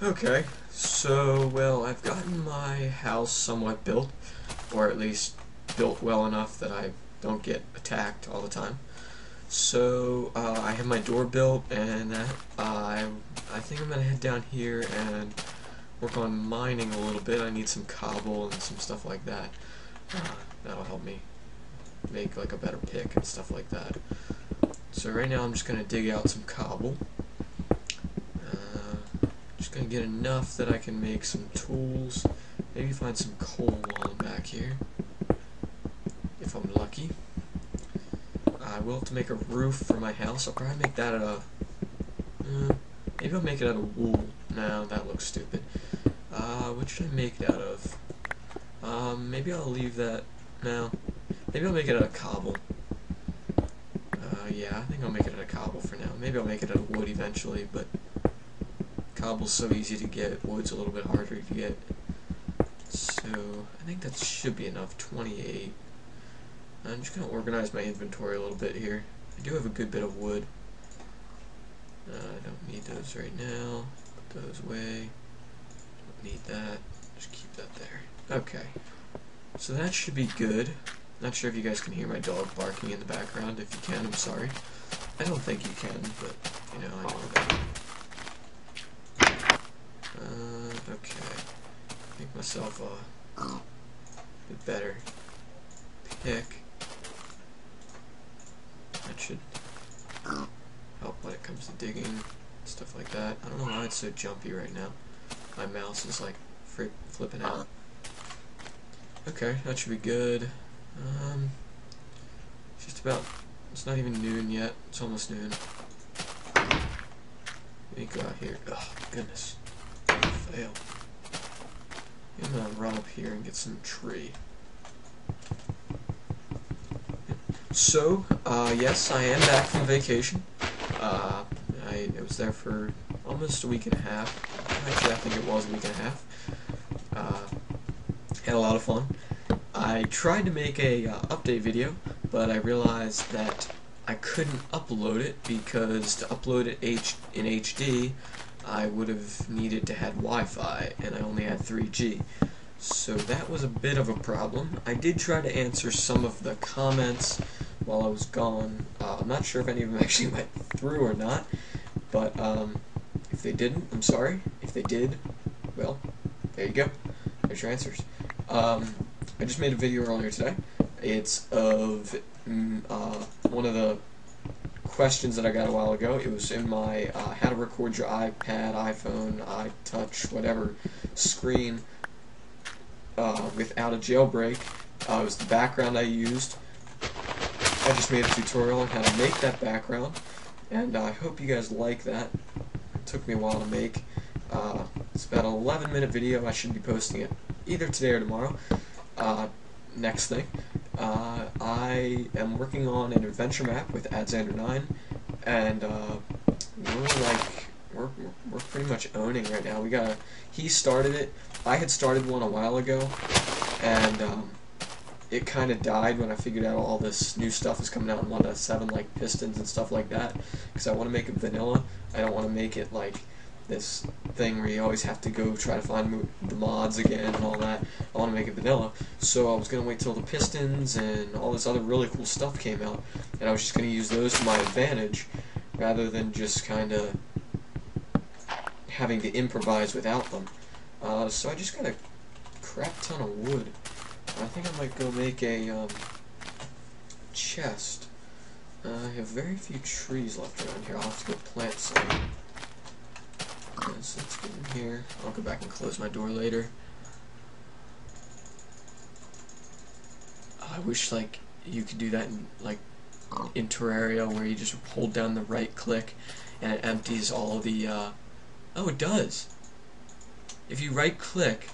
Okay, so, well, I've gotten my house somewhat built, or at least built well enough that I don't get attacked all the time. So, uh, I have my door built, and uh, I, I think I'm going to head down here and work on mining a little bit. I need some cobble and some stuff like that. Uh, that'll help me make like a better pick and stuff like that. So right now I'm just going to dig out some cobble. Uh, just going to get enough that I can make some tools. Maybe find some coal while I'm back here. If I'm lucky. I will have to make a roof for my house. I'll probably make that out of... Uh, maybe I'll make it out of wool. No, that looks stupid. Uh, what should I make it out of? Um, maybe I'll leave that... No. Maybe I'll make it out of cobble. Uh, yeah, I think I'll make it out of cobble for now. Maybe I'll make it out of wood eventually, but... Cobble's so easy to get, wood's a little bit harder to get. So, I think that should be enough. 28. I'm just going to organize my inventory a little bit here. I do have a good bit of wood. Uh, I don't need those right now. Put those away. Need that. Just keep that there. Okay. So that should be good. Not sure if you guys can hear my dog barking in the background. If you can, I'm sorry. I don't think you can, but, you know, I know that. Uh, okay. Make myself a bit better pick. That should help when it comes to digging, stuff like that. I don't know why it's so jumpy right now. My mouse is like flipping out. Okay, that should be good. Um, just about, it's not even noon yet. It's almost noon. Let me go out here. Oh, goodness. Fail. I'm gonna run up here and get some tree. So, uh, yes, I am back from vacation. Uh, I, I, was there for almost a week and a half. Actually, I think it was a week and a half. Uh, had a lot of fun. I tried to make a uh, update video, but I realized that I couldn't upload it because to upload it H in HD, I would have needed to have Wi-Fi, and I only had 3G. So that was a bit of a problem. I did try to answer some of the comments while I was gone. Uh, I'm not sure if any of them actually went through or not, but um, if they didn't, I'm sorry. They did, well, there you go. There's your answers. Um, I just made a video earlier today. It's of mm, uh, one of the questions that I got a while ago. It was in my uh, how to record your iPad, iPhone, iTouch, whatever screen uh, without a jailbreak. Uh, it was the background I used. I just made a tutorial on how to make that background, and I hope you guys like that. It took me a while to make. Uh, it's about an 11 minute video. I should be posting it either today or tomorrow. Uh, next thing, uh, I am working on an adventure map with Adzander9, and uh, we're like we're, we're pretty much owning right now. We got he started it. I had started one a while ago, and um, it kind of died when I figured out all this new stuff is coming out in 1.7, like pistons and stuff like that. Because I want to make it vanilla. I don't want to make it like this thing where you always have to go try to find the mods again and all that. I want to make it vanilla. So I was going to wait till the pistons and all this other really cool stuff came out. And I was just going to use those to my advantage rather than just kind of having to improvise without them. Uh, so I just got a crap ton of wood. I think I might go make a um, chest. Uh, I have very few trees left around here. I'll have to go plant some. So let's get in here. I'll go back and close my door later. I wish like you could do that in like in Terraria where you just hold down the right click and it empties all the uh, oh it does. If you right click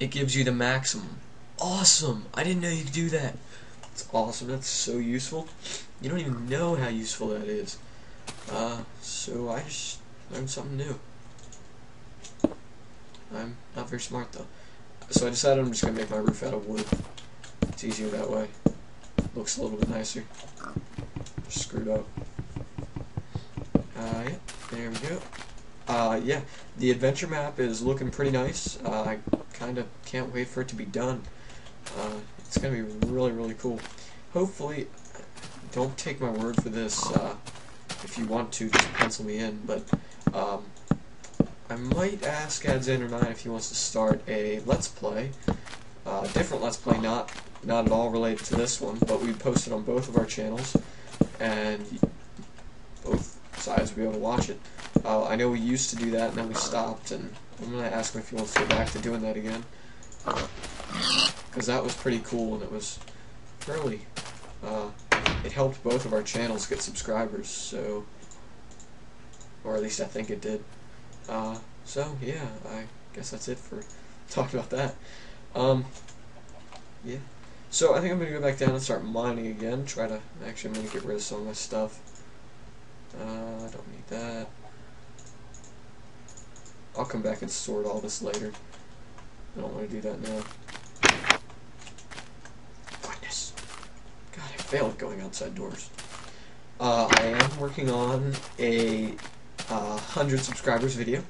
it gives you the maximum. Awesome! I didn't know you could do that. It's awesome. That's so useful. You don't even know how useful that is. Uh, so I just learned something new I'm not very smart though so I decided I'm just gonna make my roof out of wood It's easier that way. Looks a little bit nicer. Just screwed up. Uh, yeah, there we go. Uh, yeah, the adventure map is looking pretty nice. Uh, I kind of can't wait for it to be done. Uh, it's going to be really, really cool. Hopefully, don't take my word for this. Uh, if you want to, just pencil me in. But um, I might ask Adzender9 if he wants to start a Let's Play. Uh, different Let's Play, not not at all related to this one, but we posted on both of our channels, and both sides will be able to watch it. Uh, I know we used to do that, and then we stopped, and I'm going to ask him if he wants to go back to doing that again. Because that was pretty cool, and it was fairly... Uh, it helped both of our channels get subscribers, so... Or at least I think it did. Uh, so, yeah, I guess that's it for talking about that. Um, yeah. So, I think I'm going to go back down and start mining again. Try to... Actually, I'm to get rid of some of my stuff. Uh, I don't need that. I'll come back and sort all this later. I don't want to do that now. Goodness. God, I failed going outside doors. Uh, I am working on a uh, 100 subscribers video.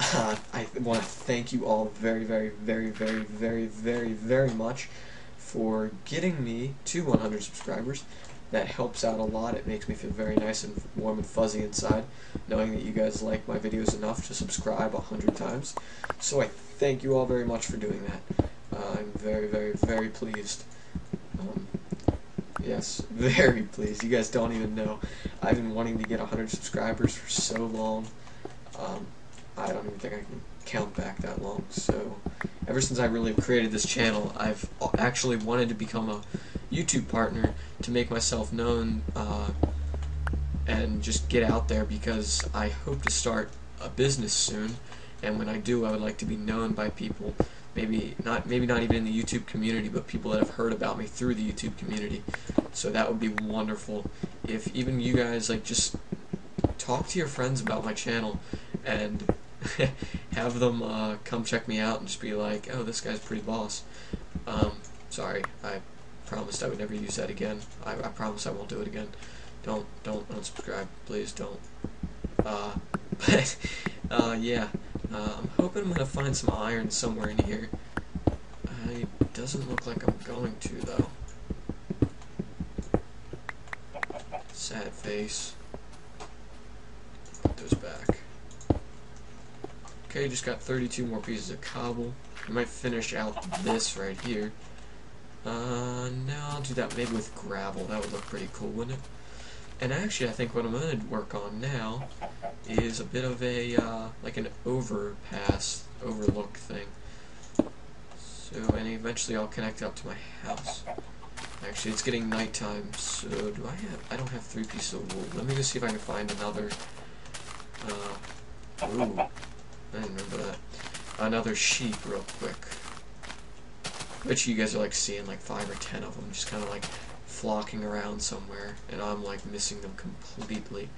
Uh, I want to thank you all very, very, very, very, very, very, very much for getting me to 100 subscribers that helps out a lot. It makes me feel very nice and warm and fuzzy inside, knowing that you guys like my videos enough to subscribe hundred times. So I thank you all very much for doing that. Uh, I'm very, very, very pleased. Um, yes, very pleased. You guys don't even know. I've been wanting to get 100 subscribers for so long. Um, I don't even think I can count back that long. So, ever since I really created this channel, I've actually wanted to become a YouTube partner to make myself known uh, and just get out there because I hope to start a business soon. And when I do, I would like to be known by people. Maybe not, maybe not even in the YouTube community, but people that have heard about me through the YouTube community. So that would be wonderful. If even you guys like just talk to your friends about my channel and have them uh, come check me out and just be like, oh, this guy's pretty boss. Um, sorry, I promised I would never use that again. I, I promise I won't do it again. Don't don't unsubscribe, please don't. Uh, but uh, yeah, uh, I'm hoping I'm gonna find some iron somewhere in here. It doesn't look like I'm going to though. Sad face. Put those back. Okay, just got 32 more pieces of cobble. I might finish out this right here. Uh, no, I'll do that maybe with gravel. That would look pretty cool, wouldn't it? And actually, I think what I'm going to work on now is a bit of a, uh, like an overpass, overlook thing. So, and eventually I'll connect up to my house. Actually, it's getting nighttime, so do I have, I don't have three pieces of wool. Let me just see if I can find another, uh, ooh, I didn't remember that. Another sheep real quick. Bet you guys are like seeing like five or ten of them just kind of like flocking around somewhere, and I'm like missing them completely.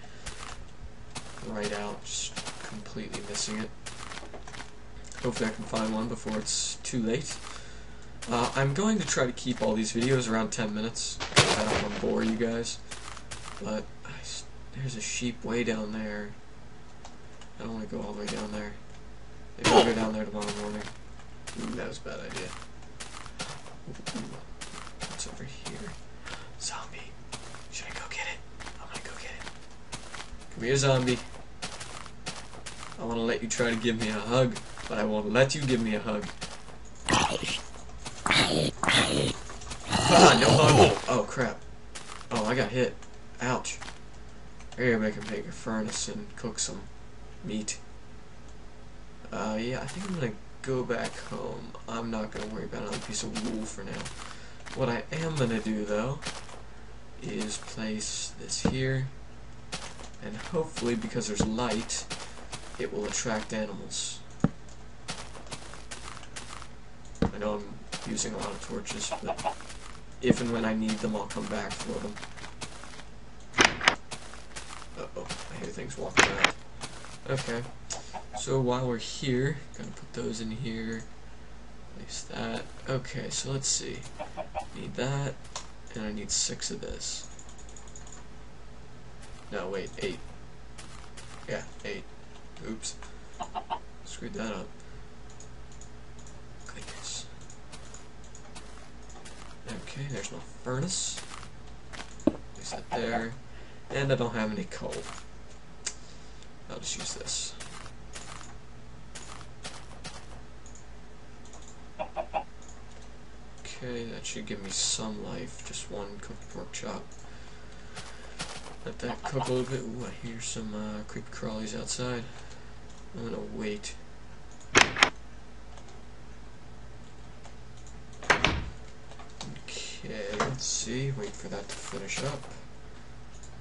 Right out, just completely missing it. Hopefully I can find one before it's too late. Uh, I'm going to try to keep all these videos around 10 minutes. I don't want to bore you guys. But I, there's a sheep way down there. I don't want to go all the way down there. Maybe I'll go down there tomorrow morning. Ooh, that was a bad idea. What's over here? Zombie. Should I go get it? I'm gonna go get it. Come here, zombie. I want to let you try to give me a hug, but I won't let you give me a hug. Ah, no hug. Oh, crap. Oh, I got hit. Ouch. I gotta make a furnace and cook some meat. Uh, yeah, I think I'm gonna go back home. I'm not to worry about another piece of wool for now. What I am to do, though, is place this here, and hopefully, because there's light, it will attract animals. I know I'm using a lot of torches, but if and when I need them, I'll come back for them. Uh-oh, I hear things walking around. Okay. So while we're here, gonna put those in here. Place that. Okay, so let's see. Need that, and I need six of this. No, wait, eight. Yeah, eight. Oops. Screwed that up. Goodness. Okay, there's no furnace. Place that there. And I don't have any coal. I'll just use this. Okay, that should give me some life. Just one cooked pork chop. Let that cook a little bit. Ooh, I hear some uh, creepy crawlies outside. I'm gonna wait. Okay, let's see. Wait for that to finish up.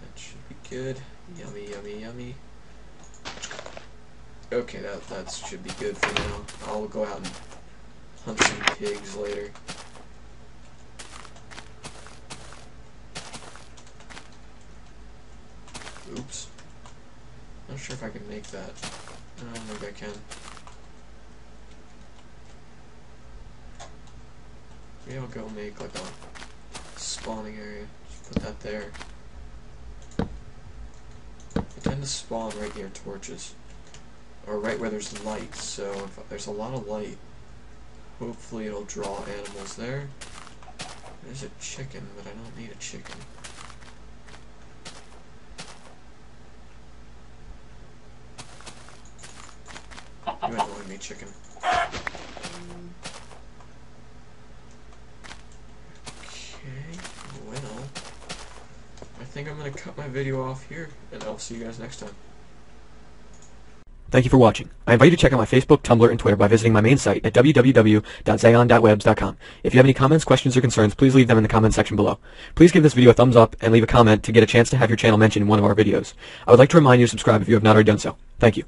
That should be good. Yummy, yummy, yummy. Okay, that that should be good for now. I'll go out and hunt some pigs later. Oops. Not sure if I can make that. I don't think I can. Maybe I'll go make like a spawning area. Just put that there. I tend to spawn right near torches. Or right where there's light, so if there's a lot of light, hopefully it'll draw animals there. There's a chicken, but I don't need a chicken. You annoy me, chicken. Okay, well, I think I'm gonna cut my video off here, and I'll see you guys next time. Thank you for watching. I invite you to check out my Facebook, Tumblr, and Twitter by visiting my main site at www.xeyon.webs.com. If you have any comments, questions, or concerns, please leave them in the comment section below. Please give this video a thumbs up and leave a comment to get a chance to have your channel mentioned in one of our videos. I would like to remind you to subscribe if you have not already done so. Thank you.